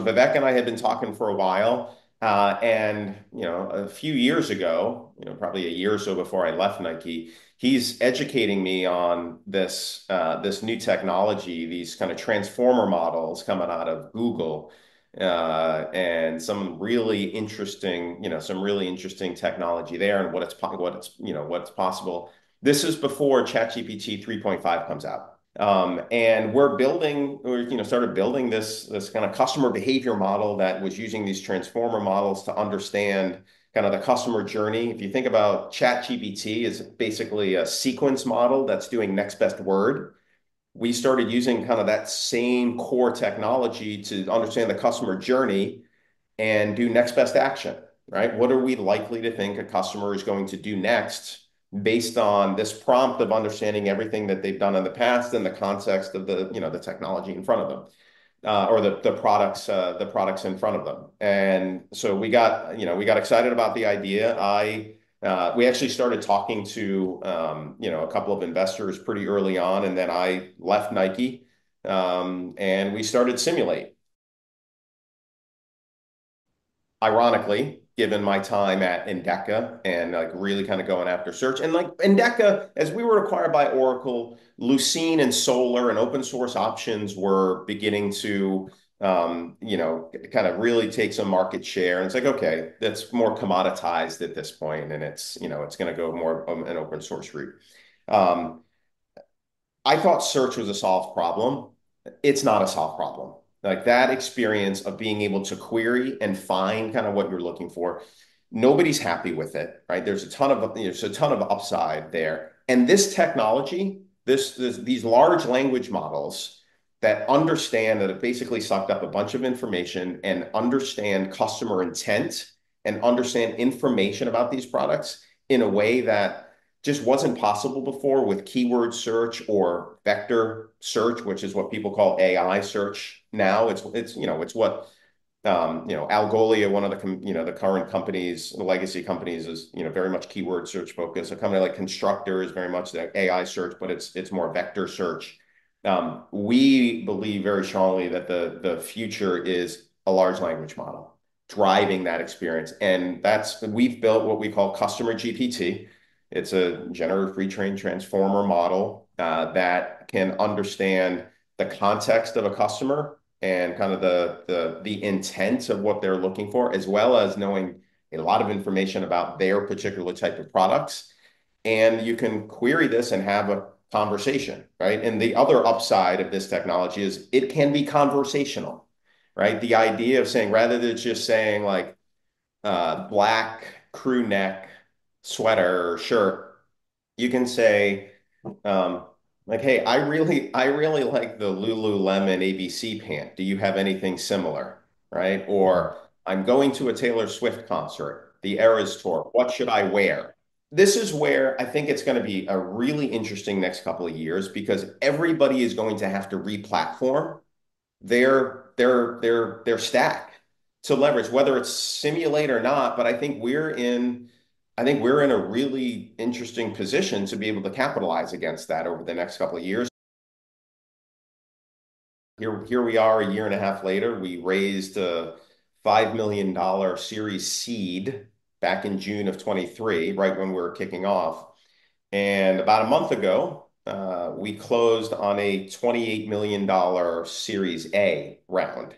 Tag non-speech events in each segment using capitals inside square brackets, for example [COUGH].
Vivek and I had been talking for a while. Uh, and a few years ago, probably a year or so before I left Nike, he's educating me on this uh, new technology, these kind of transformer models coming out of Google uh, and some really interesting you know, some really interesting technology there and what it's what it's you know what's possible. This is before ChatGPT 3.5 comes out. Um, and we're building, or you know, started building this this kind of customer behavior model that was using these transformer models to understand kind of the customer journey. If you think about ChatGPT is basically a sequence model that's doing next best word, we started using kind of that same core technology to understand the customer journey and do next best action, right? What are we likely to think a customer is going to do next based on this prompt of understanding everything that they've done in the past in the context of the you know the technology in front of them or the the products uh, the products in front of them? And so we got you know we got excited about the idea. I we actually started talking to um, you know a couple of investors pretty early on, and then I left Nike, and we started Cimulate. Ironically, given my time at Endeca and like really kind of going after search. And like Endeca, as we were acquired by Oracle, Lucene and Solr and open-source options were beginning to um, you know, kind of really take some market share. And it's like, okay, that's more commoditized at this point, and it's you know, it's going to go more an open-source route. I thought search was a solved problem. It's not a solved problem. Like that experience of being able to query and find kind of what you're looking for, nobody's happy with it, right? There's a ton of there's a ton of upside there. And this technology, this these large language models that understand that it basically sucked up a bunch of information and understand customer intent and understand information about these products in a way that just wasn't possible before with keyword search or vector search, which is what people call AI search now. It's it's you know it's what um, you know Algolia, one of the you know the current companies, the legacy companies, is you know very much keyword search focused. A company like Constructor is very much the AI search, but it's it's more vector search. We believe very strongly that the the future is a large language model driving that experience. And that's we've built what we call Customer GPT. It's a generative pre-trained transformer model uh, that can understand the context of a customer and kind of the intent of what they're looking for, as well as knowing a lot of information about their particular type of products. And you can query this and have a conversation, right? And the other upside of this technology is it can be conversational, right? The idea of saying, rather than just saying like uh, black crew neck sweater or shirt, you can say, um, like, "Hey, I really I really like the Lululemon ABC pant. Do you have anything similar?" Right? Or, "I'm going to a Taylor Swift concert, the Eras Tour. What should I wear?" This is where I think it's going to be a really interesting next couple of years because everybody is going to have to replatform their their their their stack to leverage, whether it's Cimulate or not. But I think we're in a really interesting position to be able to capitalize against that over the next couple of years. Here here we are a year and a half later. We raised a $5 million Series Seed back in June of 2023, right when we were kicking off. And about a month ago, uh, we closed on a $28 million Series A round.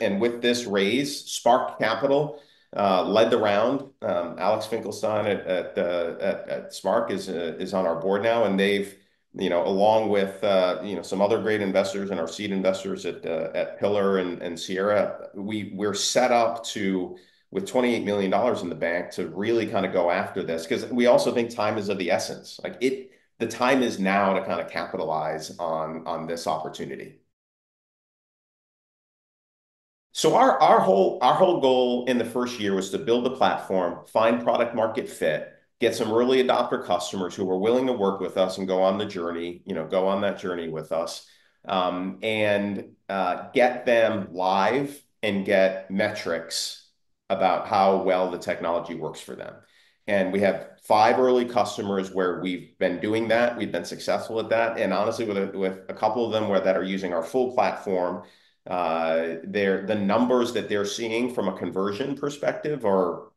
And with this raise, Spark Capital Uh, led the round. Um, Alex Finkelstein at at uh, at Spark is uh, is on our board now. And they've, you know along with you know some other great investors and our seed investors at at Pillar and and Sierra, we we're set up to with $28 million in the bank to really kind of go after this because we also think time is of the essence. Like it the time is now to kind of capitalize on on this opportunity. So our our whole our whole goal in the first year was to build the platform, find product-market fit, get some early adopter customers who were willing to work with us and go on the journey, you know, go on that journey with us, um, and uh, get them live and get metrics about how well the technology works for them. And we have five early customers where we've been doing that. We've been successful at that. And honestly, with with a couple of them where that are using our full platform, Uh, the numbers that they're seeing from a conversion perspective are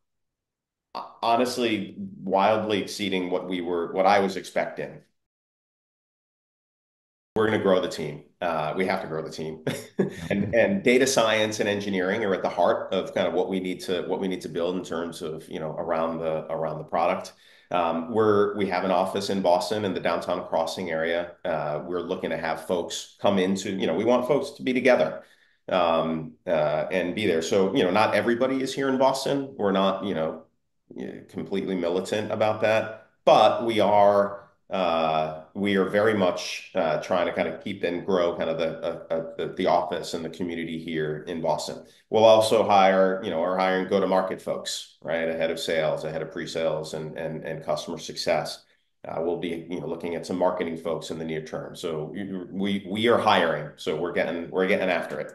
uh, honestly wildly exceeding what we were what I was expecting. We're going to grow the team. Uh, we have to grow the team. [LAUGHS] And mm-hmm. and data science and engineering are at the heart of kind of what we need to what we need to build in terms of you know around the around the product. Um, we're we have an office in Boston in the Downtown Crossing area. Uh, we're looking to have folks come into you know we want folks to be together um, uh, and be there. So you know not everybody is here in Boston. We're not you know completely militant about that. But we are Uh, very much uh, trying to kind of keep and grow kind of uh, the the office and the community here in Boston. We'll also hire you know, or hire and go-to-market folks, right, ahead of sales, ahead of pre-sales and and and customer success. We'll be you know, looking at some marketing folks in the near term. So we we are hiring. So we're getting we're getting after it.